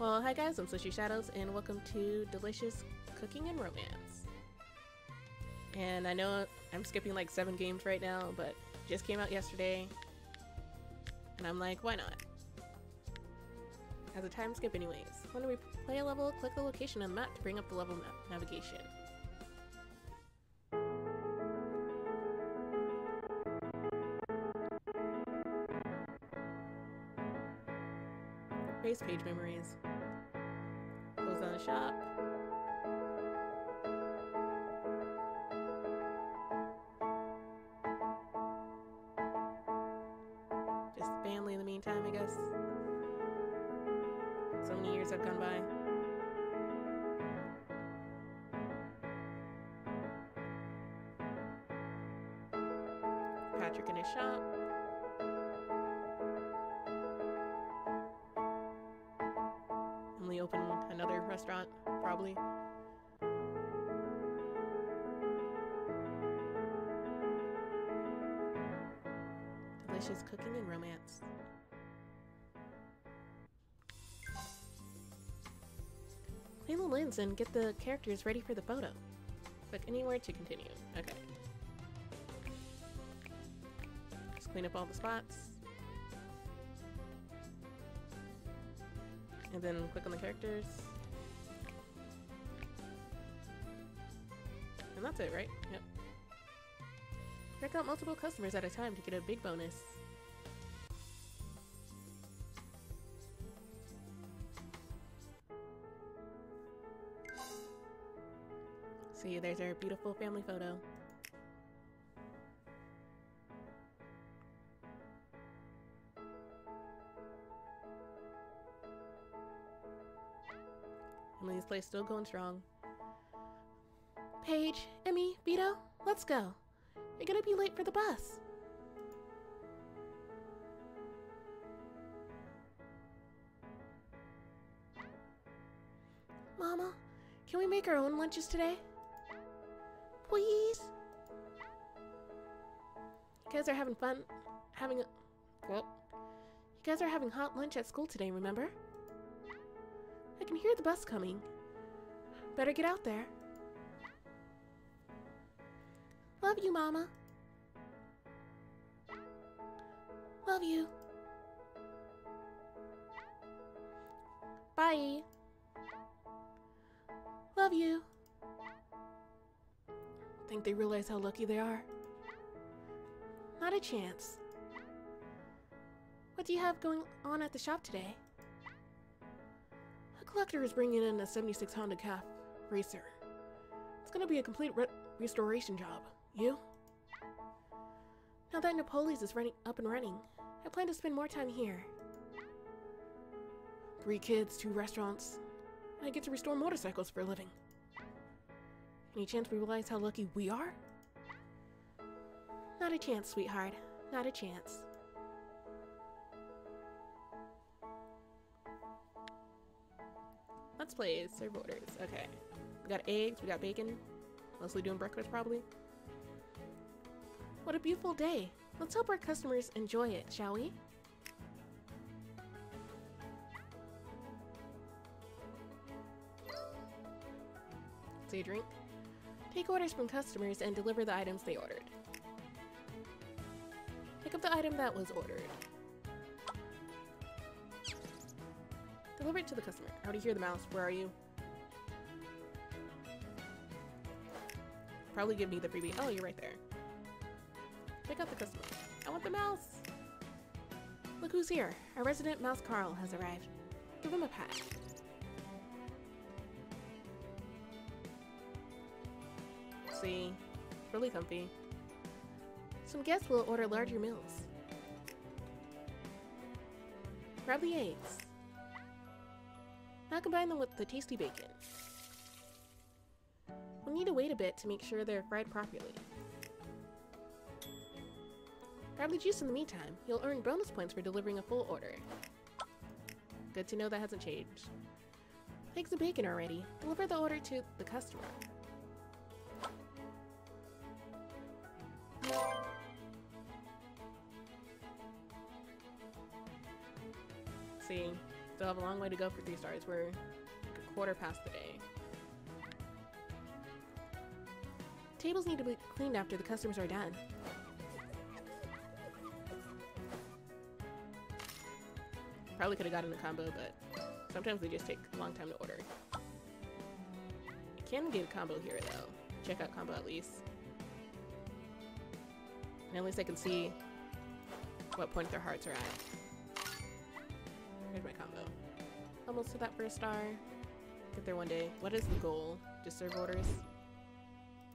Well, hi guys, I'm Sushi Shadows, and welcome to Delicious Cooking and Romance. And I know I'm skipping like seven games right now, but just came out yesterday, and I'm like, why not? As a time skip anyways. When we play a level, click the location on the map to bring up the level na navigation. Page memories. Close down the shop. Just family in the meantime, I guess. So many years have gone by. Patrick in his shop. Probably. Delicious cooking and romance. Clean the lens and get the characters ready for the photo. Click anywhere to continue. Okay. Just clean up all the spots. And then click on the characters. That's it, right? Yep. Check out multiple customers at a time to get a big bonus. See, there's our beautiful family photo. Emily's place still going strong. Paige, Emmy, Vito, let's go. You're gonna be late for the bus. Mama, can we make our own lunches today? Please? You guys are having fun having a well you guys are having hot lunch at school today, remember? I can hear the bus coming. Better get out there. Love you, Mama. Love you. Bye. Love you. Think they realize how lucky they are? Not a chance. What do you have going on at the shop today? A collector is bringing in a 76 Honda Cafe racer. It's gonna be a complete re restoration job. You? Now that Napoli's is running up and running, I plan to spend more time here. Three kids, two restaurants, I get to restore motorcycles for a living. Any chance we realize how lucky we are? Not a chance, sweetheart. Not a chance. Let's play serve orders. Okay. We got eggs, we got bacon. Mostly doing breakfast, probably. What a beautiful day. Let's hope our customers enjoy it, shall we? Say drink. Take orders from customers and deliver the items they ordered. Pick up the item that was ordered. Deliver it to the customer. How do you hear the mouse. Where are you? Probably give me the freebie. Oh, you're right there. Pick up the customer. I want the mouse! Look who's here. Our resident mouse Carl has arrived. Give him a pat. See? Really comfy. Some guests will order larger meals. Grab the eggs. Now combine them with the tasty bacon. We'll need to wait a bit to make sure they're fried properly. Grab the juice in the meantime. You'll earn bonus points for delivering a full order. Good to know that hasn't changed. Eggs and bacon are ready. Deliver the order to the customer. See, Still have a long way to go for three stars. We're like a quarter past the day. Tables need to be cleaned after the customers are done. Probably could have gotten a combo, but sometimes they just take a long time to order. I can get a combo here though. Check out combo at least. And at least I can see what point their hearts are at. Here's my combo. Almost to that first star. Get there one day. What is the goal? Just serve orders?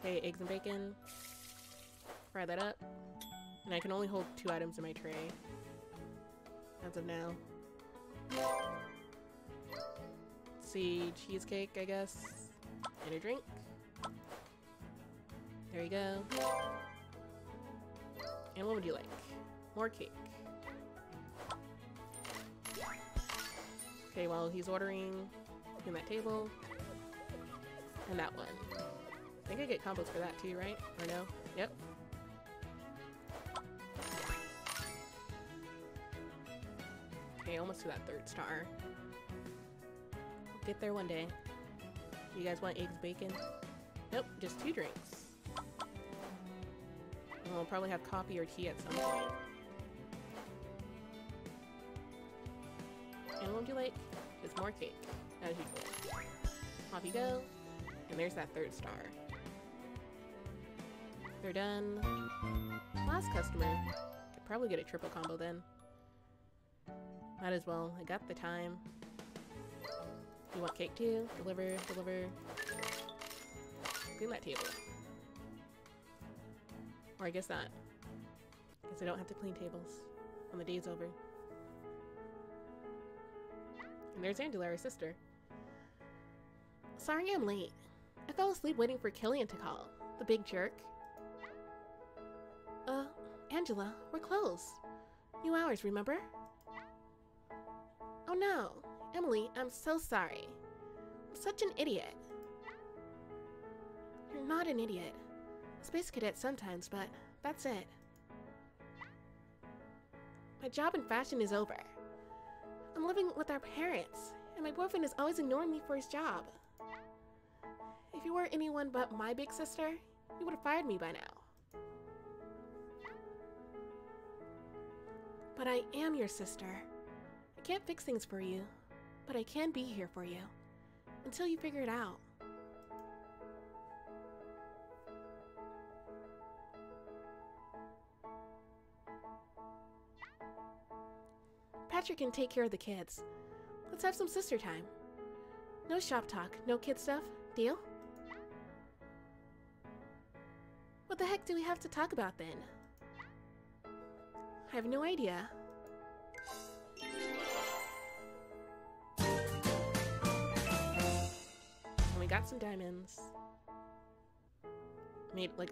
Okay, eggs and bacon. Fry that up. And I can only hold two items in my tray. As of now. Let's see, cheesecake, I guess. And a drink. There you go. And what would you like? More cake. Okay, well, he's ordering in that table. And that one. I think I get combos for that too, right? Or no? Yep. Okay, almost to that third star. Get there one day. You guys want eggs, bacon? Nope, just two drinks. We'll probably have coffee or tea at some point. And what would you like? Just more cake, as usual. Off you go. And there's that third star. They're done. Last customer. Could probably get a triple combo then. Might as well. I got the time. You want cake too? Deliver, deliver. Clean that table. Or I guess not. Because I don't have to clean tables when the day's over. And there's Angela, sister. Sorry I'm late. I fell asleep waiting for Killian to call. The big jerk. Uh, Angela, we're closed. New hours, remember? No. Emily, I'm so sorry. I'm such an idiot. You're not an idiot. Space cadet sometimes, but that's it. My job in fashion is over. I'm living with our parents, and my boyfriend is always ignoring me for his job. If you were anyone but my big sister, you would have fired me by now. But I am your sister. I can't fix things for you, but I can be here for you. Until you figure it out. Patrick can take care of the kids. Let's have some sister time. No shop talk, no kid stuff. Deal? What the heck do we have to talk about then? I have no idea. We got some diamonds. Made like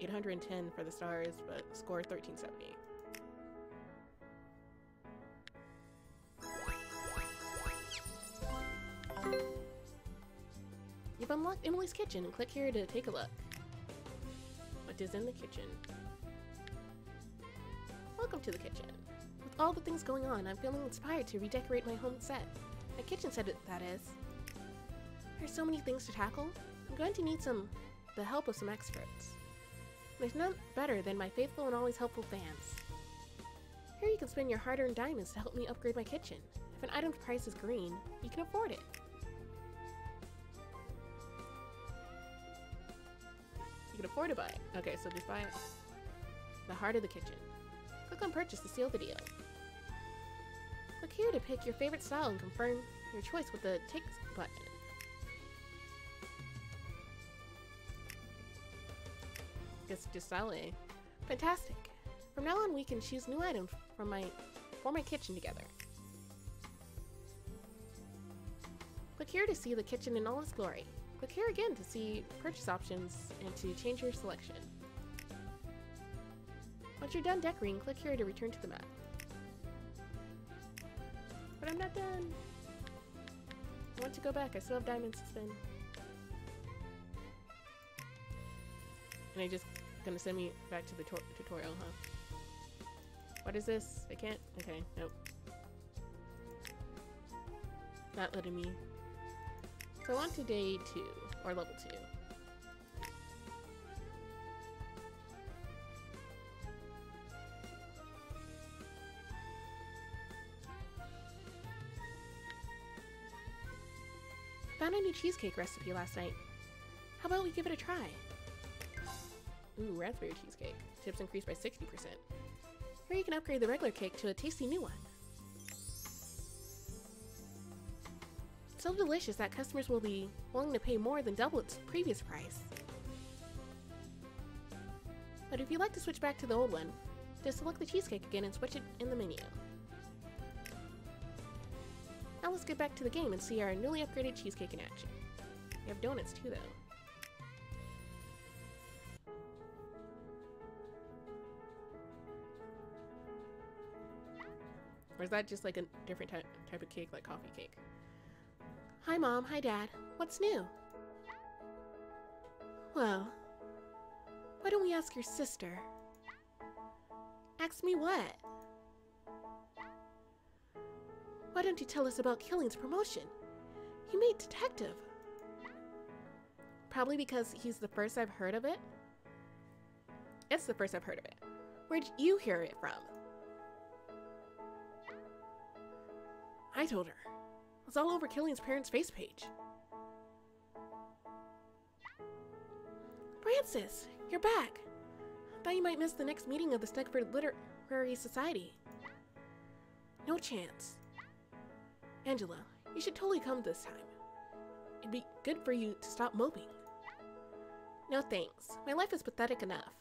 810 for the stars, but score 1370. You've unlocked Emily's kitchen click here to take a look. What is in the kitchen? Welcome to the kitchen. With all the things going on, I'm feeling inspired to redecorate my home set. My kitchen set, that is. There's so many things to tackle. I'm going to need some the help of some experts. There's none better than my faithful and always helpful fans. Here you can spend your hard-earned diamonds to help me upgrade my kitchen. If an item's price is green, you can afford it. You can afford to buy it. Okay, so just buy it. The heart of the kitchen. Click on purchase to seal the deal. Click here to pick your favorite style and confirm your choice with the tick button. Style A. Fantastic. From now on we can choose new items from my for my kitchen together. Click here to see the kitchen in all its glory. Click here again to see purchase options and to change your selection. Once you're done decorating, click here to return to the map. But I'm not done. I want to go back. I still have diamonds to spend. And I just gonna send me back to the tutorial, huh? What is this? I can't? Okay, nope. not letting me. So on to day two, or level two. Found a new cheesecake recipe last night. How about we give it a try? Ooh, raspberry cheesecake. Tips increased by 60%. Or you can upgrade the regular cake to a tasty new one. So delicious that customers will be willing to pay more than double its previous price. But if you'd like to switch back to the old one, just select the cheesecake again and switch it in the menu. Now let's get back to the game and see our newly upgraded cheesecake in action. We have donuts too though. Or is that just like a different type, type of cake, like coffee cake? Hi mom, hi dad. What's new? Well, why don't we ask your sister? Ask me what? Why don't you tell us about Killian's promotion? He made detective. Probably because he's the first I've heard of it. It's the first I've heard of it. Where'd you hear it from? I told her. It's all over Killian's parents' face page. Francis, you're back. I Thought you might miss the next meeting of the Snuggford Literary Society. No chance. Angela, you should totally come this time. It'd be good for you to stop moping. No thanks. My life is pathetic enough.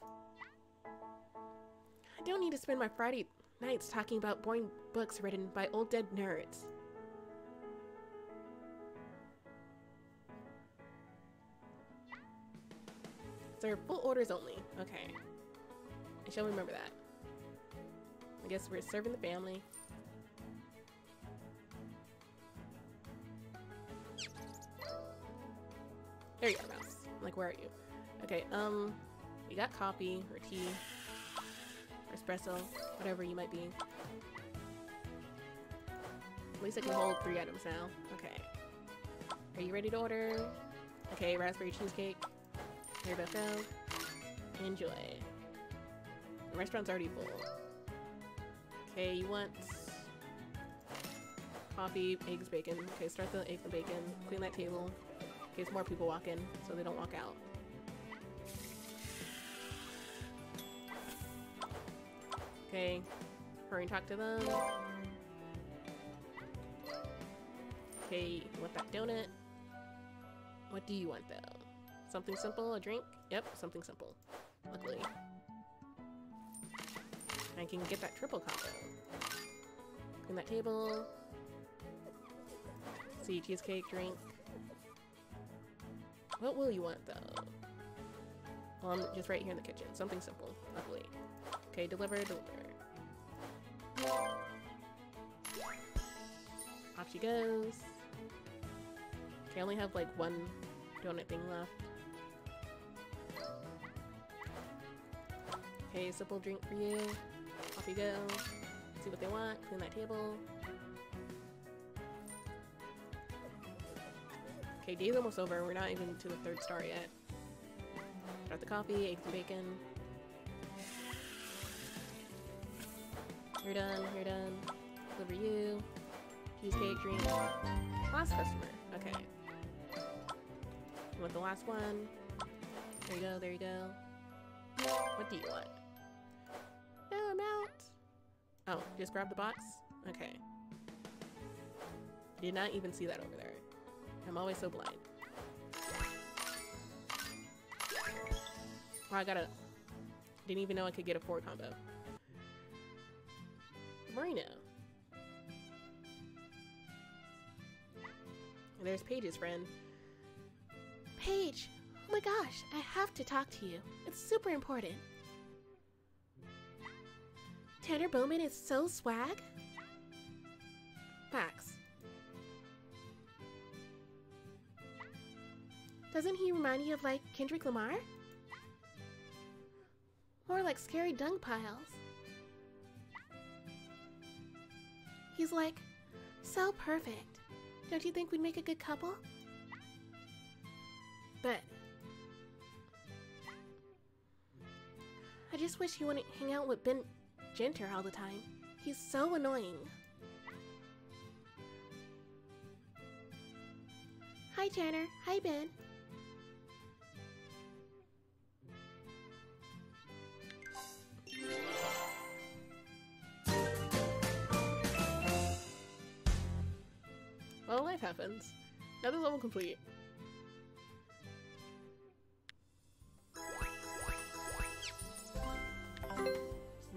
I don't need to spend my Friday nights talking about boring books written by old dead nerds. So full orders only. Okay. I shall remember that. I guess we're serving the family. There you go, mouse. Like, where are you? Okay, um, we got coffee or tea espresso, whatever you might be. At least I can hold three items now. Okay. Are you ready to order? Okay, raspberry cheesecake. Here we go. Enjoy. The restaurant's already full. Okay, you want coffee, eggs, bacon. Okay, start the eggs and bacon. Clean that table in case more people walk in so they don't walk out. Okay, hurry and talk to them. Okay, want that donut? What do you want though? Something simple, a drink? Yep, something simple. Luckily. I can get that triple combo. Clean that table. See, cheesecake, drink. What will you want, though? Well, I'm just right here in the kitchen. Something simple, luckily. Okay, deliver, deliver. Off she goes. Okay, I only have like one donut thing left. Okay, simple drink for you. Off you go. See what they want. Clean that table. Okay, day's almost over. We're not even to the third star yet. Start the coffee, eggs and bacon. You're done, you're done. Deliver you. Cheesecake, drink. Last customer. Okay. You want the last one? There you go, there you go. What do you want? No, I'm out. Oh, just grab the box? Okay. Did not even see that over there. I'm always so blind. Oh, I gotta... Didn't even know I could get a four combo. Marina. There's Paige's friend. Paige! Oh my gosh, I have to talk to you. It's super important. Tanner Bowman is so swag. Facts. Doesn't he remind you of like Kendrick Lamar? More like scary dung piles. He's like so perfect. Don't you think we'd make a good couple? But I just wish he wouldn't hang out with Ben Genter all the time. He's so annoying. Hi, Tanner. Hi, Ben. Life happens. Another level complete.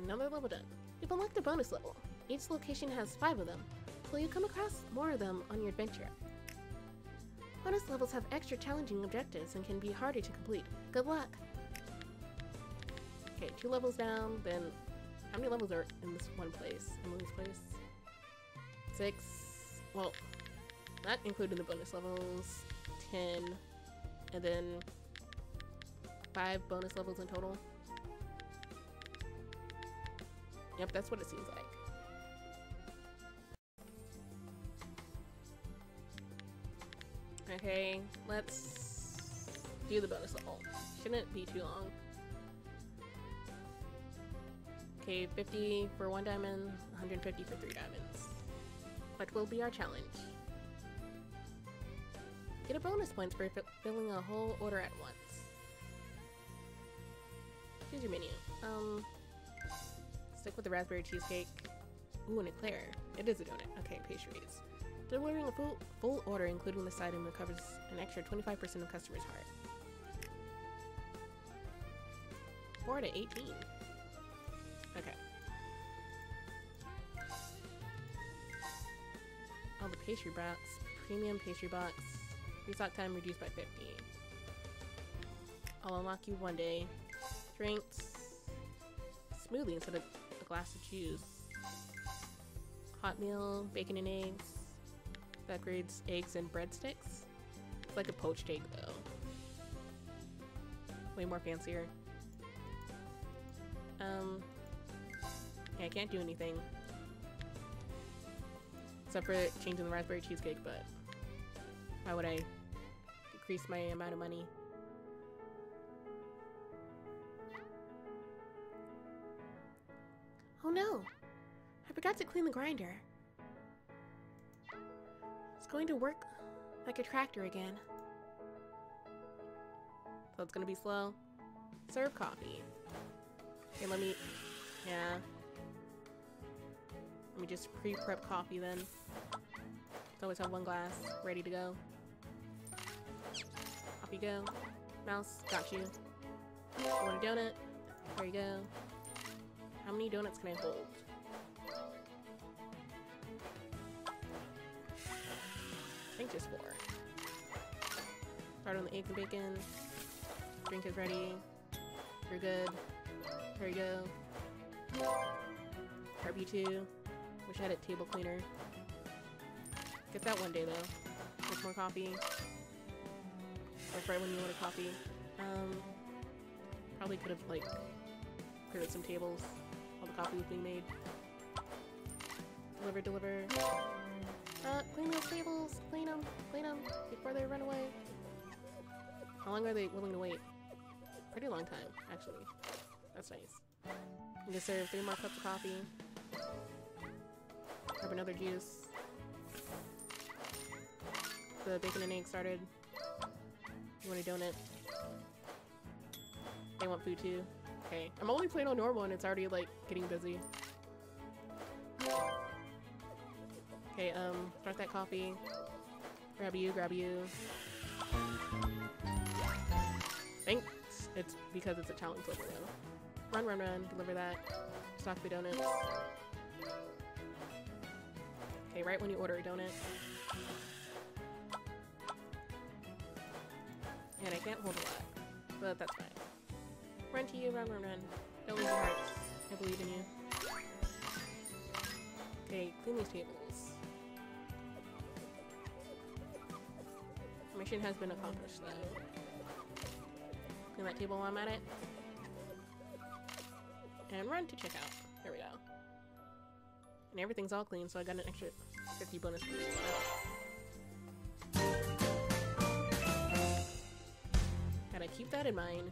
Another level done. You've unlocked a bonus level. Each location has five of them, so you come across more of them on your adventure. Bonus levels have extra challenging objectives and can be harder to complete. Good luck! Okay, two levels down, then how many levels are in this one place? In this place? Six. Well, not including the bonus levels. Ten. And then five bonus levels in total. Yep, that's what it seems like. Okay, let's do the bonus level. Shouldn't be too long. Okay, 50 for one diamond, 150 for three diamonds. What will be our challenge? Get a bonus points for filling a whole order at once. Here's your menu. Um, stick with the raspberry cheesecake. Ooh, an eclair. It is a donut. Okay, pastries. Delivering a full, full order, including this item, recovers an extra 25% of customer's heart. 4 to 18. Okay. Oh, the pastry box. Premium pastry box. Restock time reduced by 50. I'll unlock you one day. Drinks. Smoothie instead of a glass of juice. Hot meal, bacon and eggs. That grades eggs and breadsticks. It's like a poached egg though. Way more fancier. Um, yeah, I can't do anything. Except for changing the raspberry cheesecake, but why would I decrease my amount of money? Oh no! I forgot to clean the grinder. It's going to work like a tractor again. So it's gonna be slow. Serve coffee. Okay, let me... Yeah. Let me just pre-prep coffee then. always have one glass ready to go. You go. Mouse, got you. You want a donut? There you go. How many donuts can I hold? I think just four. Start on the eggs and bacon. Drink is ready. You're good. There you go. RB2. Wish I had a table cleaner. Get that one day though. Make more coffee. Right when you want a coffee. Um, probably could have like cleared some tables while the coffee was being made. Deliver, deliver. Uh, clean those tables. Clean them. Clean them before they run away. How long are they willing to wait? Pretty long time, actually. That's nice. I'm gonna serve three more cups of coffee. Grab another juice. The bacon and egg started. You want a donut? They want food too. Okay. I'm only playing on normal and it's already like getting busy. Okay, um, start that coffee. Grab you, grab you. Thanks. It's because it's a challenge level though. Run, run, run. Deliver that. Stock the donuts. Okay, right when you order a donut. Can't hold a lot, but that's fine. Run to you, run, run, run. Don't lose your hearts. I believe in you. Okay, clean these tables. Mission has been accomplished though. Clean that table while I'm at it. And run to check out. There we go. And everything's all clean, so I got an extra 50 bonus. keep that in mind.